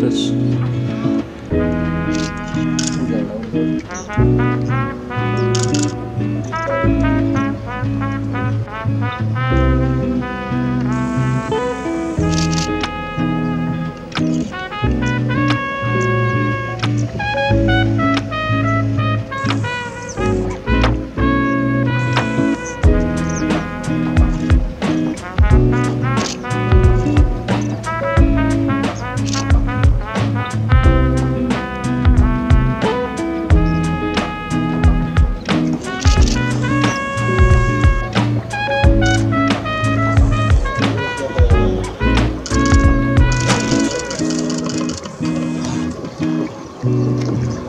This. うん。